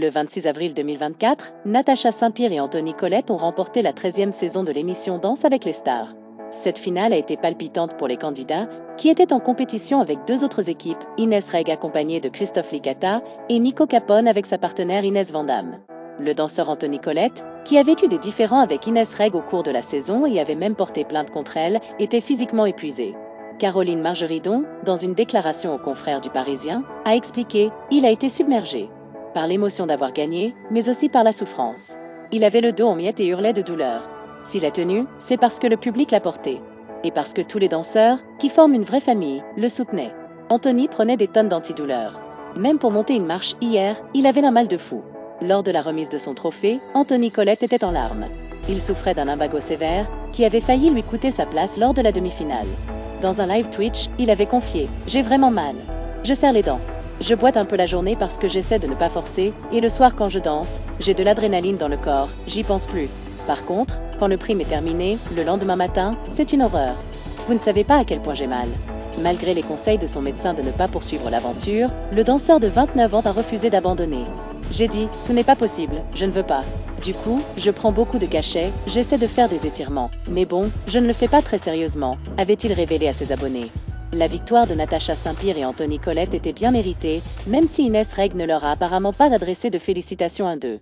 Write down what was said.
Le 26 avril 2024, Natacha Saint-Pierre et Anthony Colette ont remporté la 13e saison de l'émission Danse avec les stars. Cette finale a été palpitante pour les candidats, qui étaient en compétition avec deux autres équipes, Inès Reg accompagnée de Christophe Licata et Nico Capone avec sa partenaire Inès Vandamme. Le danseur Anthony Colette, qui a vécu des différends avec Inès Reg au cours de la saison et avait même porté plainte contre elle, était physiquement épuisé. Caroline Margeridon, dans une déclaration aux confrères du Parisien, a expliqué Il a été submergé par l'émotion d'avoir gagné, mais aussi par la souffrance. Il avait le dos en miettes et hurlait de douleur. S'il a tenu, c'est parce que le public l'a porté. Et parce que tous les danseurs, qui forment une vraie famille, le soutenaient. Anthony prenait des tonnes d'antidouleurs. Même pour monter une marche hier, il avait un mal de fou. Lors de la remise de son trophée, Anthony Colette était en larmes. Il souffrait d'un lumbago sévère, qui avait failli lui coûter sa place lors de la demi-finale. Dans un live Twitch, il avait confié J'ai vraiment mal. Je serre les dents. Je boite un peu la journée parce que j'essaie de ne pas forcer, et le soir quand je danse, j'ai de l'adrénaline dans le corps, j'y pense plus. Par contre, quand le prime est terminé, le lendemain matin, c'est une horreur. Vous ne savez pas à quel point j'ai mal. Malgré les conseils de son médecin de ne pas poursuivre l'aventure, le danseur de 29 ans a refusé d'abandonner. J'ai dit, ce n'est pas possible, je ne veux pas. Du coup, je prends beaucoup de cachets, j'essaie de faire des étirements. Mais bon, je ne le fais pas très sérieusement, avait-il révélé à ses abonnés. La victoire de Natacha Saint-Pierre et Anthony Colette était bien méritée, même si Inès Reg ne leur a apparemment pas adressé de félicitations à d'eux.